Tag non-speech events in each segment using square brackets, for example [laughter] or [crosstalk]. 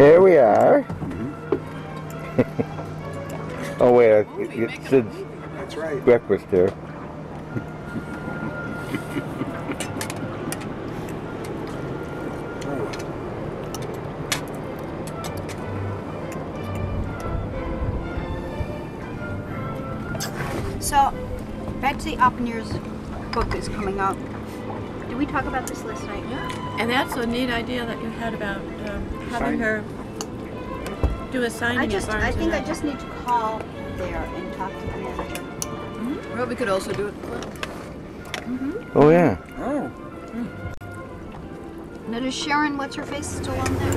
Here we are. [laughs] oh wait, it, it, Sid's That's right. breakfast here. So, Betsy Oppenneer's book is coming out. Did we talk about this last night? Yeah, and that's a neat idea that you had about um, having her do a signing I at just, Barnes I think I just need to call there and talk to the manager. Well, we could also do it. Oh yeah. Oh, Now, does Sharon, what's her face, still on there?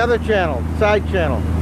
Other channel, side channel.